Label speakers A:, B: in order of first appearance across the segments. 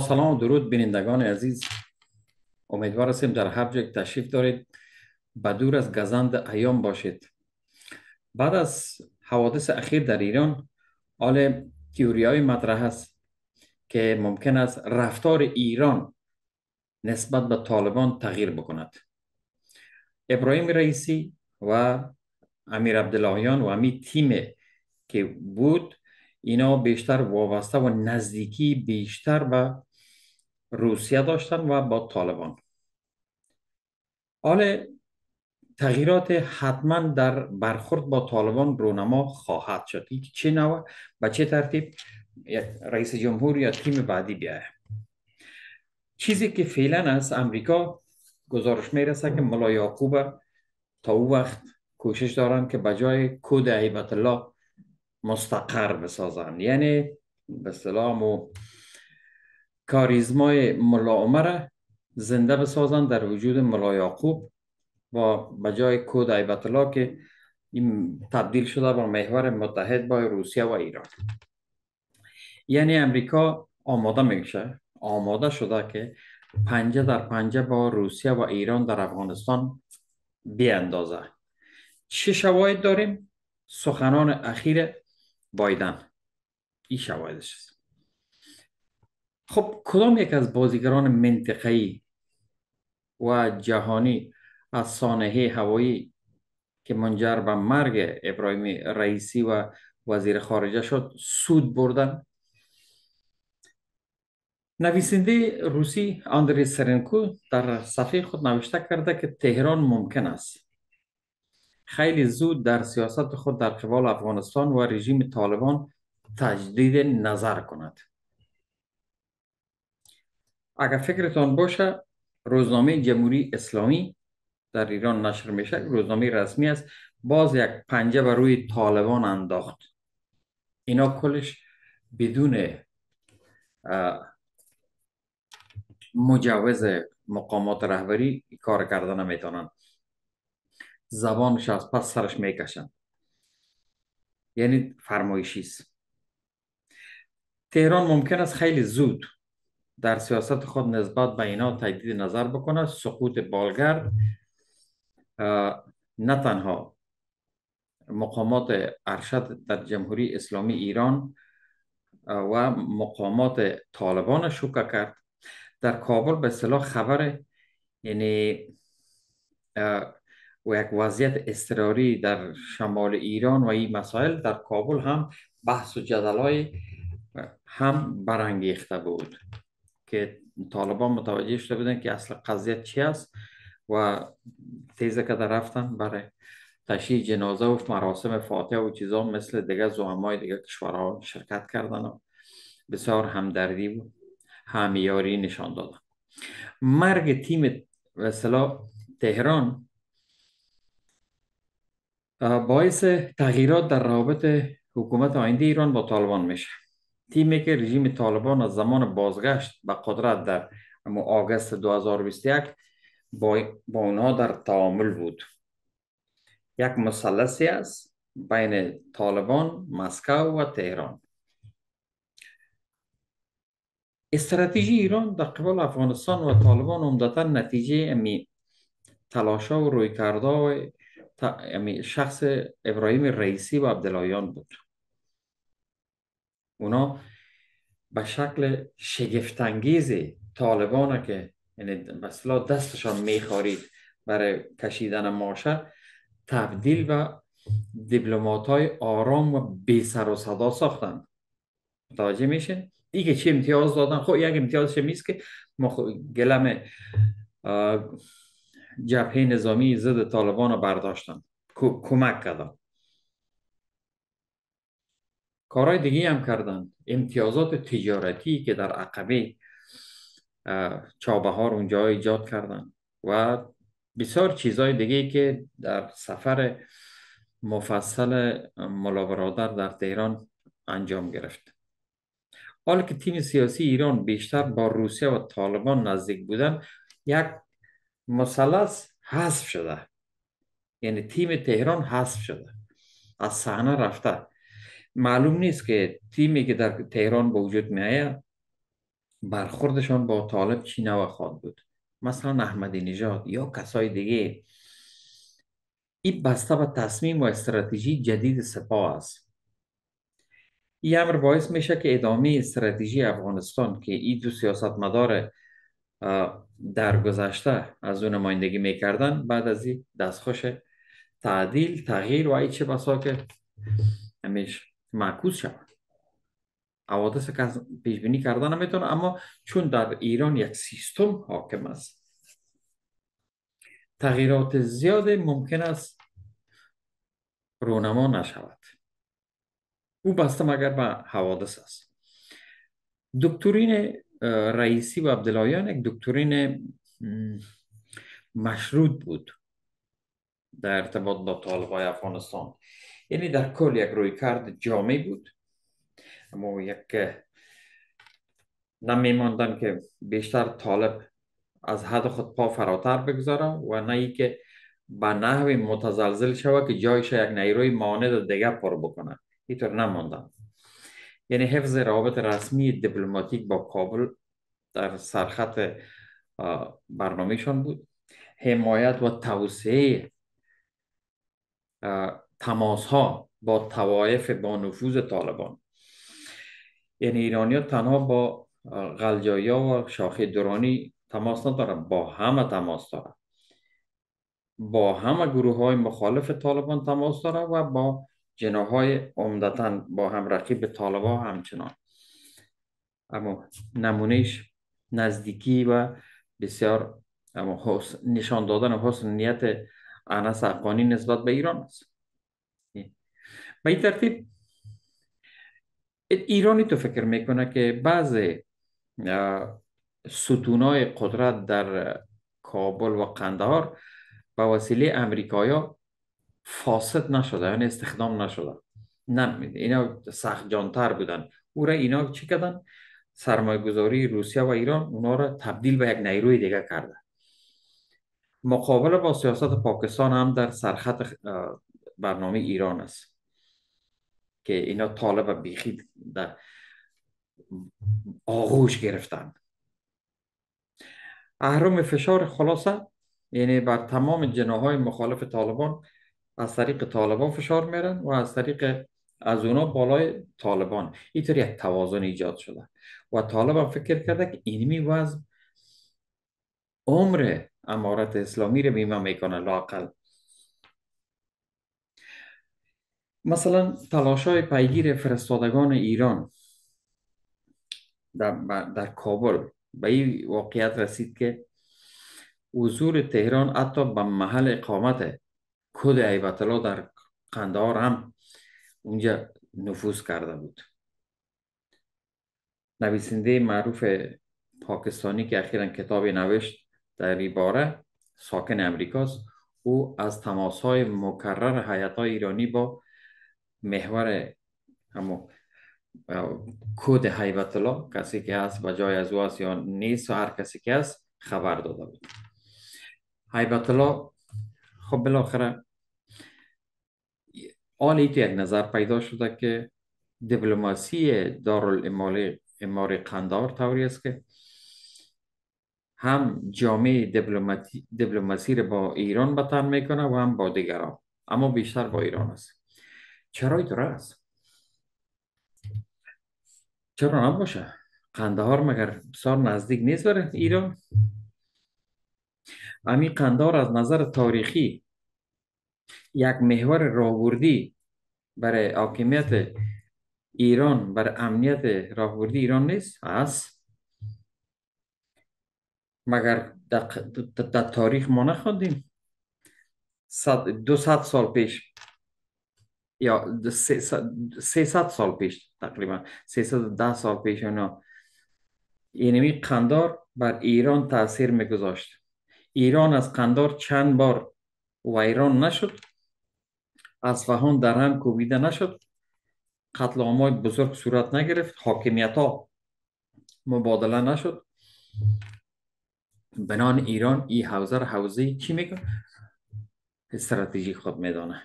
A: سلام و درود بینندگان عزیز. امیدوار هستیم در هر جای تشریف دارید. بدور از گزند ایام باشید. بعد از حوادث اخیر در ایران حال تیوری های مطرح است که ممکن است رفتار ایران نسبت به طالبان تغییر بکند. ابراهیم رئیسی و امیر عبداللهیان و امی تیم که بود اینا بیشتر وابسته و نزدیکی بیشتر به روسیه داشتن و با طالبان. حال تغییرات حتما در برخورد با طالبان رونما خواهد شد. چه نوع و چه ترتیب؟ رئیس جمهور یا تیم بعدی بیایه. چیزی که فعلا از امریکا گزارش می‌رسه که ملا یعقوب تا او وقت کوشش دارن که بجای کود عیبت الله مستقر بسازن. یعنی به سلام کاریزمای ملا عمر زنده بسازن در وجود ملا یعقوب و بجای کود عیبت که این تبدیل شده بر محور متحد با روسیه و ایران. یعنی امریکا آماده میشه آماده شده که پنجه در پنجه با روسیه و ایران در افغانستان بیاندازه. چه شواهد داریم؟ سخنان اخیر بایدن. این شواهدش است خب کدام یک از بازیگران منطقه‌ای و جهانی از سانحه هوایی که منجر به مرگ ابراهیم رئیسی و وزیر خارجه شد سود بردن؟ نویسنده روسی آندری سرنکو در صفحه خود نوشته کرده که تهران ممکن است خیلی زود در سیاست خود در قبال افغانستان و رژیم طالبان تجدید نظر کند. اگر فکرتان باشه روزنامه جمهوری اسلامی در ایران نشر میشه. روزنامه رسمی است. باز یک پنجه بر روی طالبان انداخت. اینا کلش بدون مجوز مقامات رهبری کار کردن نمی‌تونن زبانش از پس سرش می‌کشن. یعنی فرمایشی است تهران ممکن است خیلی زود در سیاست خود نسبت به اینا تجدید نظر بکنه. سقوط بالگرد نه تنها مقامات ارشد در جمهوری اسلامی ایران و مقامات طالبان شوکه کرد. در کابل به اصطلاح خبر یعنی و یک وضعیت اضطراری در شمال ایران و این مسائل در کابل هم بحث و جدلای هم برانگیخته بود که طالبان متوجه شده بودن که اصل قضیت چی است و تیزه که رفتن برای تشییع جنازه و مراسم فاتحه و چیزا مثل دیگه زوامای دیگه کشورها شرکت کردن و بسیار همدردی و همیاری نشان دادن. مرگ تیم مثلا تهران باعث تغییرات در روابط حکومت آینده ایران با طالبان میشه. تیمی که رژیم طالبان از زمان بازگشت به قدرت در آگست 2021 با, با اونها در تعامل بود. یک مثلثی است بین طالبان، مسکو و تهران. استراتژی ایران در قبال افغانستان و طالبان عمدتا نتیجه امی تلاشا و روی کرده شخص ابراهیم رئیسی و عبدالایان بود. اونا به شکل شگفتانگیز طالبان که یعنی مثلا دستشان میخارید برای کشیدن ماشه تبدیل و دیپلمات های آرام و بی سر و صدا ساختن. متوجه میشین؟ دیگه چی امتیاز دادن؟ خب یک امتیازش میست که ما گلم جبهه نظامی ضد طالبان رو برداشتن. کمک کردن. کارهای دیگه هم کردن. امتیازات تجارتی که در عقبه چابهار اونجا ایجاد کردن. و بسیار چیزهای دیگه که در سفر مفصل ملا برادر در تهران انجام گرفت. حالا که تیم سیاسی ایران بیشتر با روسیه و طالبان نزدیک بودن یک مثلث حذف شده. یعنی تیم تهران حذف شده. از صحنه رفته. معلوم نیست که تیمی که در تهران به وجود می برخوردشان با طالب چی نوع خواد بود؟ مثلا احمدی نژاد یا کسای دیگه. این بسته به تصمیم و استراتژی جدید سپاه است. این امر باعث میشه که ادامه استراتژی افغانستان که این دو سیاست مدار در گذشته از اون نمایندگی می‌کردن بعد از این دستخوش تعدیل تغییر و ای چه بسا که همیش معکوس شود حوادث که پیش بینی کردن نمی‌تونه اما چون در ایران یک سیستم حاکم است تغییرات زیاد ممکن است رونما نشود. او بسته مگر به حوادث است. دکترین رئیسی و عبداللهیان یک دکترین مشروط بود در ارتباط با طالبای افغانستان. یعنی در کل یک روی کرد جامعی بود. اما یک نمیماندن که بیشتر طالب از حد خود پا فراتر بگذاره و نه ای که به نحو متزلزل شود که جایش یک نیروی مانند دیگه پر بکنه. اینطور نماندن. یعنی حفظ روابط رسمی دیپلماتیک با کابل در سرخط برنامهشان بود. حمایت و توسعه تماس ها با توایف با نفوذ طالبان. یعنی ایرانی ها تنها با غلجایی و شاخه درانی تماس ندارن با همه تماس دارن. با همه گروه های مخالف طالبان تماس داره و با جناهای عمدتا با هم رقیب طالبان همچنان. اما نمونهش نزدیکی و بسیار اما نشان دادن حسن نیت انس افغانی نسبت به ایران است. به این ترتیب ایرانی تو فکر می‌کنه که بعض ستونای قدرت در کابل و قندهار به وسیله امریکایا فاسد نشده یعنی استخدام نشده نه اینا سخت جانتر بودن. او را اینا چی کردن؟ سرمایه گذاری روسیه و ایران اونا را تبدیل به یک نیروی دیگه کرده مقابل با سیاست پاکستان هم در سرخط برنامه ایران است. که اینا طالب بیخی در آغوش گرفتن. اهرام فشار خلاصه یعنی بر تمام جناهای مخالف طالبان از طریق طالبان فشار میرن و از طریق از اونا بالای طالبان. اینطور یک توازن ایجاد شده. و طالبان فکر کرده که اینمی وضع عمر امارت اسلامی رو بیمه می‌کنه لاقل مثلا تلاش های پیگیر فرستادگان ایران در, در کابل به این واقعیت رسید که حضور تهران حتی به محل اقامت کد عیبت در قندار هم اونجا نفوذ کرده بود. نویسنده معروف پاکستانی که اخیرا کتابی نوشت در این باره ساکن امریکاست. او از تماس های مکرر حیات ایرانی با محور همو کود حیبت الله کسی که هست و جای از او است یا نیست و هر کسی که هست خبر داده بود. حیبت الله خب بالاخره آن تو یک نظر پیدا شده که دیپلماسی دارالامال امار قندار طوری است که هم جامعه دیپلماسی رو با ایران بطن می‌کنه و هم با دیگران اما بیشتر با ایران است. چرا اینطور است؟ چرا نباشه؟ قندهار مگر بسیار نزدیک نیست برای ایران؟ امی قندار از نظر تاریخی یک محور راهبردی برای حاکمیت ایران برای امنیت راهبردی ایران نیست؟ است مگر در تاریخ ما نخوندیم دو ست سال پیش. یا ست سال پیش تقریبا. ده سال پیش اینا. اینمی قندار بر ایران تاثیر میگذاشت. ایران از قندار چند بار ویران نشد. فهان در هم کوبیده نشد. قتل های بزرگ صورت نگرفت. حاکمیت ها مبادله نشد. بنان ایران ای حوزه رو حوزه چی میگه استراتژی خود میدانه.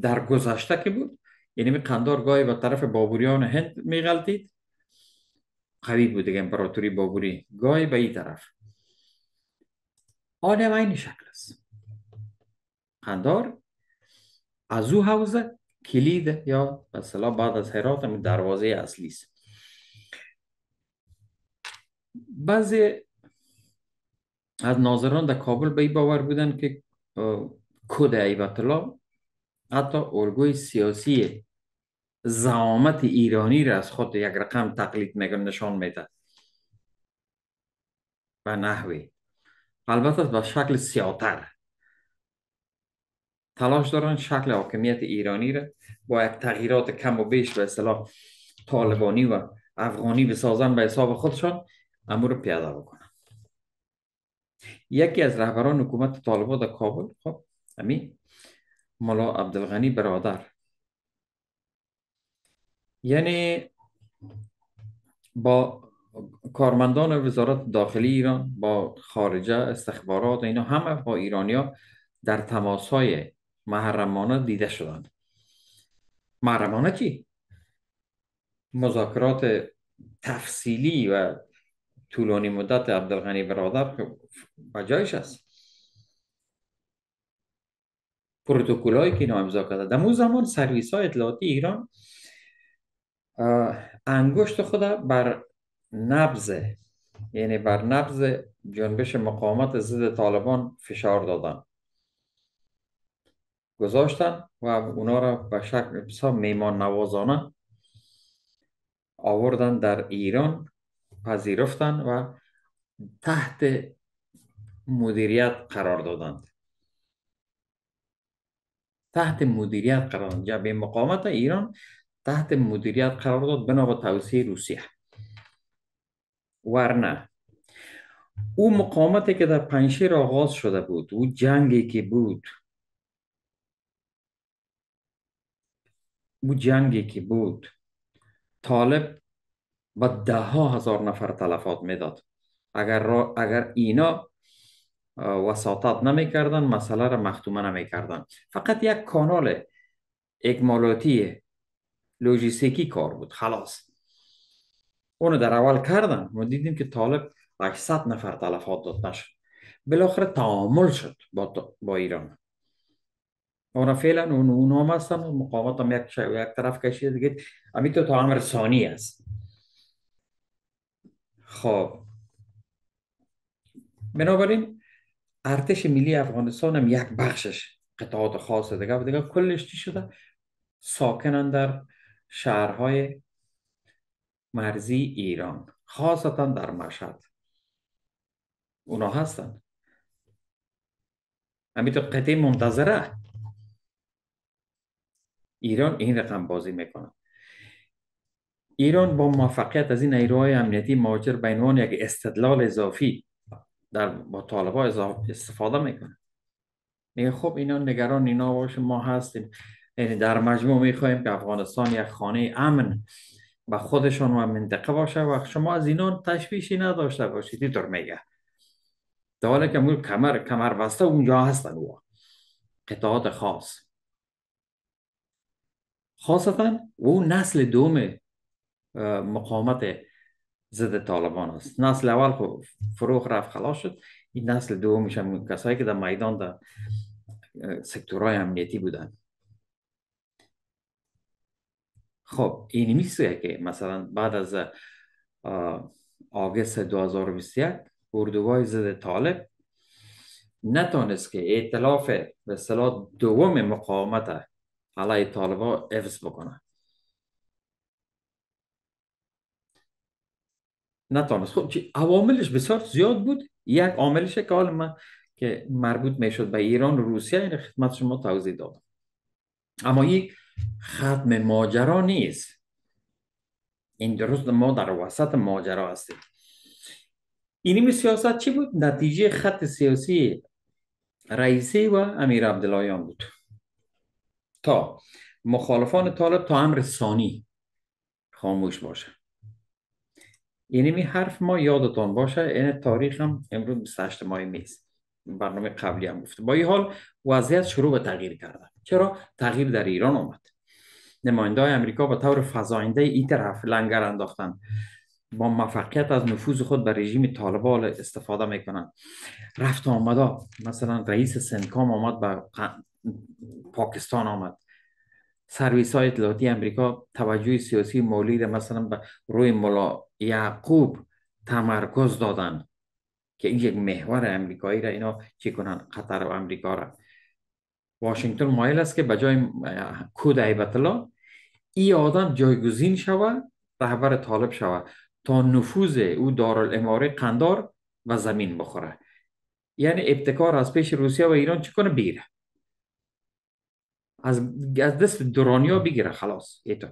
A: در گذشته که بود یعنی قندار گاهی به طرف بابوریان هند میغلطید. قوی بود دیگه امپراتوری بابوری گاهی به این طرف. آن این شکل است. قندار از او حوزه کلید یا مثلا بعد از هرات هم دروازه اصلی است. بعضی از ناظران در کابل به باور بودن که کود ایبت الله حتی الگوی سیاسی زعامت ایرانی را از خود یک رقم تقلید میگن نشان میده و نحوی. البته به شکل سیاتر. تلاش دارن شکل حاکمیت ایرانی را با یک تغییرات کم و بیش به اصطلاح طالبانی و افغانی بسازن به حساب خودشان امور پیاده بکنن یکی از رهبران حکومت طالبان در کابل خب امی ملا عبدالغنی برادر. یعنی با کارمندان وزارت داخلی ایران با خارجه استخبارات اینا همه با ایرانیا در تماس های محرمانه دیده شدند محرمانه چی؟ مذاکرات تفصیلی و طولانی مدت عبدالغنی برادر بجایش است. پروتکول که اینا امضا کرده در زمان سرویس های اطلاعاتی ایران انگشت خود بر نبز یعنی بر نبز جنبش مقاومت ضد طالبان فشار دادن. گذاشتن و اونا را به شکل بسیار میمان نوازانه آوردن در ایران پذیرفتن و تحت مدیریت قرار دادند. تحت مدیریت قرار دادند. جبه مقاومت ایران تحت مدیریت قرار داد بنا به توصیه روسیه. ورنه او مقاومتی که در پنشیر آغاز شده بود او جنگی که بود او جنگی که بود طالب با ده ها هزار نفر تلفات می‌داد اگر, اگر اینا وساطت نمی کردن مسئله را مختومه نمی کردن فقط یک کانال اکمالاتی لوجیستیکی کار بود خلاص اونو در اول کردن ما دیدیم که طالب 800 نفر تلفات داد نشد بالاخره تعامل شد با, با ایران اونا فعلا اون هم هستن مقاومت هم یک, یک طرف کشید دیگه. امی تو تا امر ثانی است خب. بنابراین ارتش ملی افغانستان هم یک بخشش قطعات خاص دیگه. و دیگه کلش چی شده؟ ساکنن در شهرهای مرزی ایران خاصتا در مشهد. اونا هستن. همین تو قطعه منتظره. ایران این رقم بازی می‌کنه. ایران با موفقیت از این نیروهای امنیتی مهاجر به عنوان یک استدلال اضافی در با طالبا استفاده می‌کنه. میگه خب اینا نگران اینا باشه ما هستیم. یعنی در مجموع می‌خواهیم که افغانستان یک خانه امن و خودشان و منطقه باشه و شما از اینا تشویشی نداشته باشید. اینطور میگه. در حالی که کمر کمر بسته اونجا هستن او قطعات خاص. خاصتا او نسل دوم مقاومت ضد طالبان است. نسل اول خب رفت خلاص شد. این نسل دومش هم کسایی که در میدان در سکتورهای امنیتی بودن. خب این میسه که مثلا بعد از آگست 2021 اردوگاه ضد طالب نتونست که اعتلاف به اصطلاح دوم مقاومت علیه طالبا افز بکنه نتونست خب عواملش بسیار زیاد بود. یک عاملش که حال من که مربوط می‌شد به ایران و روسیه این خدمت شما توضیح دادم. اما یک ختم ماجرا نیست. این درست ما در وسط ماجرا هستیم. اینی سیاست چی بود؟ نتیجه خط سیاسی رئیسی و امیر عبداللهیان بود. تا مخالفان طالب تا امر ثانی خاموش باشه. یعنی می حرف ما یادتان باشه این تاریخ هم امروز 28 ماه میز. برنامه قبلی هم گفته با این حال وضعیت شروع به تغییر کرده. چرا؟ تغییر در ایران آمد نماینده های امریکا به طور فضاینده ای طرف لنگر انداختن. با موفقیت از نفوذ خود به رژیم طالبان استفاده می‌کنن. رفت آمده مثلا رئیس سنکام آمد به پاکستان آمد. سرویس های اطلاعاتی امریکا توجه سیاسی مولی مثلا به روی ملا یعقوب تمرکز دادن که این یک محور امریکایی را اینا چی کنن؟ قطر و امریکا را. واشنگتن مایل است که به جای کود عیبت الله ای آدم جایگزین شوه رهبر طالب شوه تا نفوذ او دارالاماره قندار و زمین بخوره. یعنی ابتکار از پیش روسیه و ایران چی کنه؟ بیره. از, از دست درانیا بگیره خلاص ایتو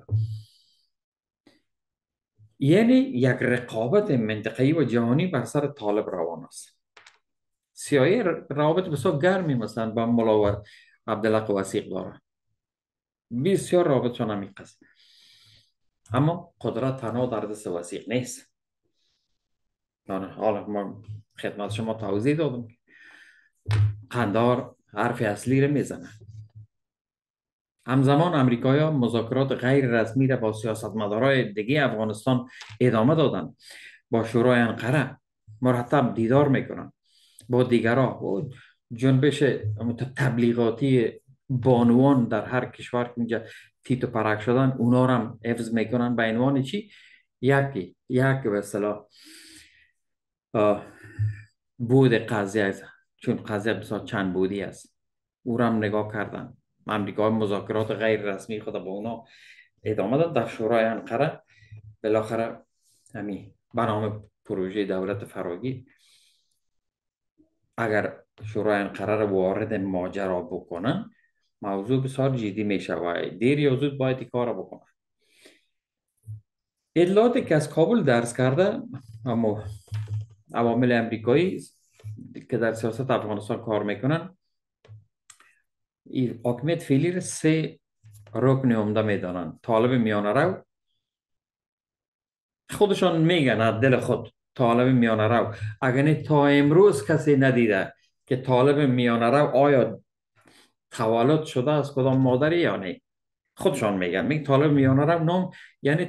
A: یعنی یک رقابت منطقه‌ای و جهانی بر سر طالب روان است. سیایی روابط بسیار گرمی مثلا با ملاور عبدالله وسیق داره بسیار رابطشان همی است اما قدرت تنها در دست وسیق نیست. حالا ما خدمت شما توضیح دادم. قندار حرف اصلی رو می‌زنه همزمان امریکایی ها مذاکرات غیر رسمی را با سیاستمدارای دیگه افغانستان ادامه دادن با شورای انقره مرتب دیدار می‌کنن با دیگرها جنبش تبلیغاتی بانوان در هر کشور که اینجا تیت و پرک شدن اونا هم حفظ می‌کنن به عنوان چی؟ یکی یک به اصطلاح بود قضیه چون قضیه بسیار چند بودی است. او هم نگاه کردن امریکا مذاکرات غیر رسمی خود با اونا ادامه داد در شورای انقره بالاخره همین برنامه پروژه دولت فراگی اگر شورای انقره رو وارد ماجرا بکنن موضوع بسیار جدی می شود دیر یا زود باید کار بکنن. اطلاعاتی که از کابل درس کرده اما عوامل امریکایی که در سیاست افغانستان کار می‌کنن حاکمیت فعلی را سه رکن عمده می‌دانن طالب میانه رو خودشان میگن از دل خود طالب میانه رو اگر تا امروز کسی ندیده که طالب میانه رو آیا تولد شده از کدام مادری یا نه خودشان میگن میگن طالب میانه رو نام یعنی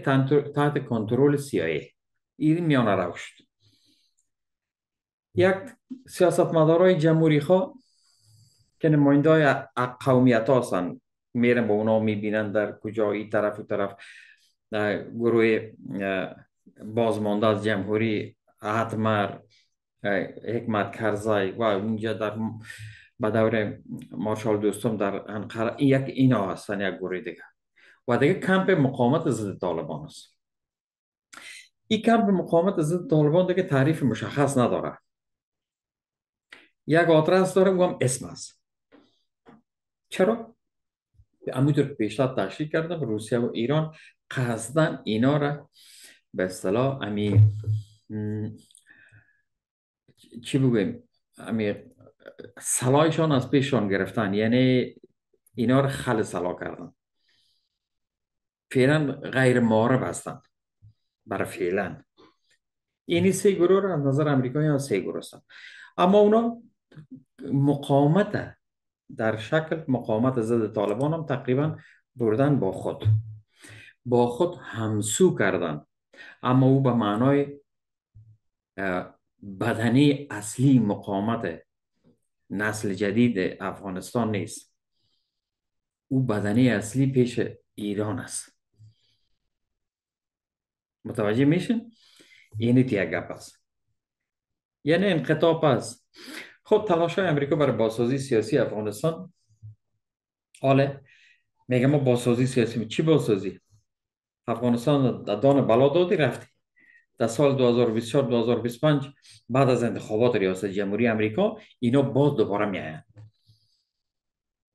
A: تحت کنترل سیایی این میانه رو شد یک سیاست مدارای جمهوری خواه که نماینده های قومیت هستن. میرن با اونا می‌بینن در کجا این طرف و طرف گروه بازمانده از جمهوری حتمر حکمت کرزای و اونجا در به دور مارشال دوستم در انقره یک اینا هستن یک گروه دیگه. و دیگه کمپ مقاومت ضد طالبان است. این کمپ مقاومت ضد طالبان دیگه تعریف مشخص نداره. یک آدرس داره و اسم است. چرا؟ که پیشتر تشریح کردم روسیه و ایران قصدن اینا را. به اصطلاح امی چی بگویم؟ امی سلایشان از پیششان گرفتن. یعنی اینا را خل سلا کردن. فعلا غیر معارف هستند برای فعلا. یعنی سه گروه را از نظر امریکایی ها سه گروه هستند اما اونا مقاومت در شکل مقاومت ضد طالبان هم تقریبا بردن با خود. با خود همسو کردن. اما او به معنای بدنی اصلی مقاومت نسل جدید افغانستان نیست. او بدنی اصلی پیش ایران است. متوجه میشن؟ اینی تیه گپ است. یعنی انقطاب است خب تلاش های امریکا برای بازسازی سیاسی افغانستان. حاله میگه ما بازسازی سیاسی چی بازسازی؟ افغانستان در دان بلا دادی رفتی. در سال 2024 2025 بعد از انتخابات ریاست جمهوری امریکا اینا باز دوباره میاین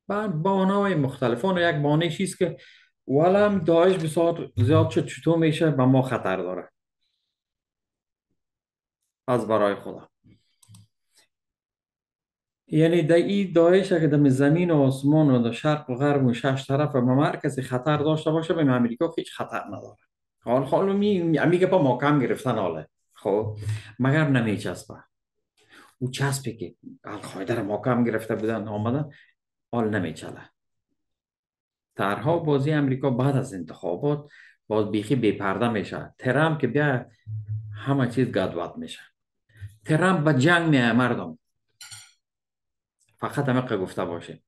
A: بعد بانه های مختلفان و یک بانه چیست که ولم داعش بسیار زیاد شد چطور میشه؟ به ما خطر داره. از برای خدا. یعنی در این داعش که در زمین و آسمان و در شرق و غرب و شش طرف و مرکز خطر داشته باشه به امریکا هیچ خطر نداره. حال حال می میگه با محکم گرفتن حاله. خب مگر نمیچسبه؟ او چسبی که القاعده را محکم گرفته بودن آمدن حال نمیچله. ترها بازی امریکا بعد از انتخابات باز بیخی بی پرده میشه. ترامپ که بیا همه چیز گدوات میشه. ترامپ به جنگ میه مردم. فقط همه گفته باشه.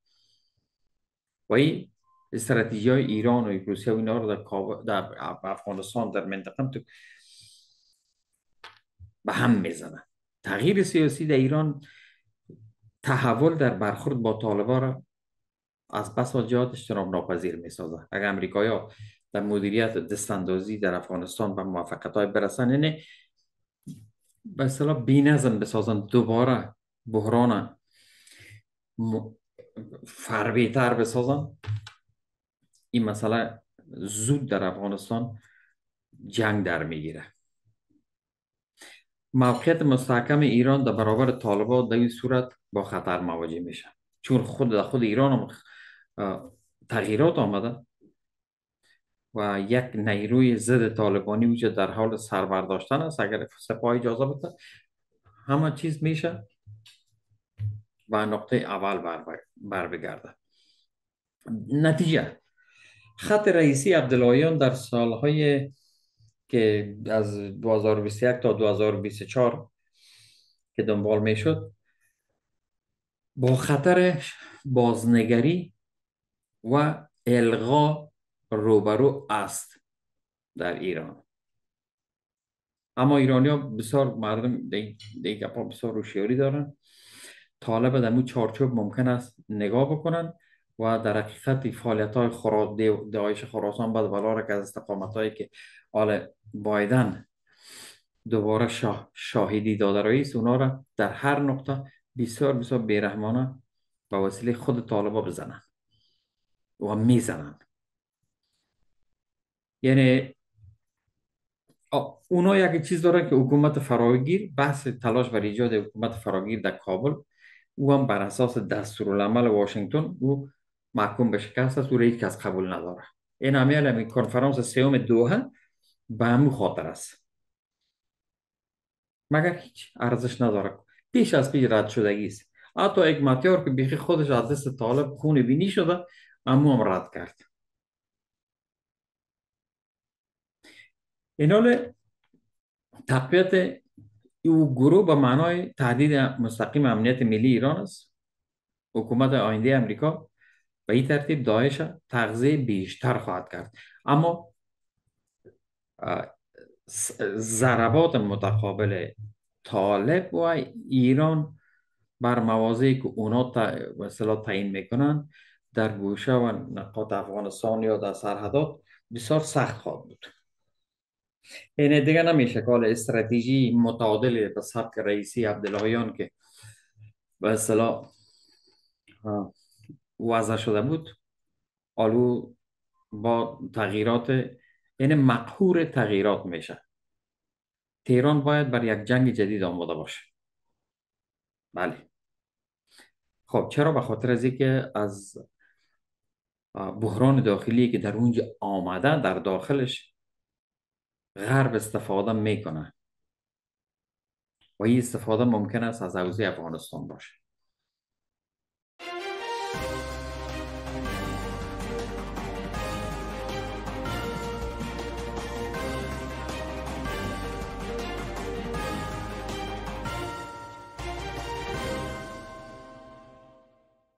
A: و این استراتژی های ایران و روسیه و اینا رو در, در افغانستان در منطقه تو به هم می‌زنه تغییر سیاسی در ایران تحول در برخورد با طالبا را از بس جهات اجتناب ناپذیر می سازه اگر امریکایی ها در مدیریت دستاندازی در افغانستان به موفقیت های برسن یعنی به اصطلاح بی نظم بسازن دوباره بحران فربیتر بسازن این مسئله زود در افغانستان جنگ در می‌گیره موقعیت مستحکم ایران در برابر طالبان در این صورت با خطر مواجه میشه چون خود در خود ایران هم تغییرات آمده و یک نیروی ضد طالبانی وجود در حال سربرداشتن است اگر سپاه اجازه بده همه چیز میشه و نقطه اول بر, بر بگرده. نتیجه. خط رئیسی عبداللهیان در سالهای که از 2021 تا 2024 که دنبال می شد با خطر بازنگری و الغا روبرو است در ایران. اما ایرانی ها بسیار مردم دیگه بسیار روشیاری دارن. طالب در مو چارچوب ممکن است نگاه بکنن و در حقیقت فعالیت های دایش خراسان بعد بلا که از استقامت هایی که آل بایدن دوباره شاه شاهدی داده رئیس اونا را در هر نقطه بسیار بسیار بیرحمانه به وسیله خود طالبا بزنن و می‌زنن. یعنی اونا یک چیز دارن که حکومت فراگیر بحث تلاش بر ایجاد حکومت فراگیر در کابل او هم بر اساس دستورالعمل واشنگتن او محکوم به شکست است. او را قبول نداره این همیل کنفرانس سوم دوحه به همون خاطر است. مگر هیچ ارزش نداره پیش از پیش رد شدگی است. حتی یک متیار که بیخی خودش از دست طالب خون بینی شده اما هم رد کرد. این حال تقویت او گروه به معنای تهدید مستقیم امنیت ملی ایران است. حکومت آینده امریکا به این ترتیب داعش تغذیه بیشتر خواهد کرد. اما ضربات متقابل طالب و ایران بر موازی که اونا مثلا تعیین می‌کنن در گوشه و نقاط افغانستان یا در سرحدات بسیار سخت خواهد بود. اینه دیگه نمیشه کال استراتژی متعادل به سبک رئیسی عبداللهیان که به اصطلاح وضع شده بود آلو با تغییرات یعنی مقهور تغییرات میشه تهران باید بر یک جنگ جدید آماده باشه بله خب چرا به خاطر از اینکه از بحران داخلی که در اونجا آمده در داخلش غرب استفاده می‌کنه. و این استفاده ممکن است از اوضاع افغانستان باشه.